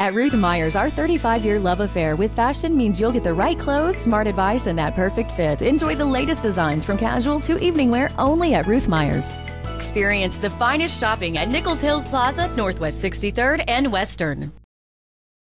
At Ruth Meyers, our 35 year love affair with fashion means you'll get the right clothes, smart advice, and that perfect fit. Enjoy the latest designs from casual to evening wear only at Ruth Meyers. Experience the finest shopping at Nichols Hills Plaza, Northwest 63rd and Western.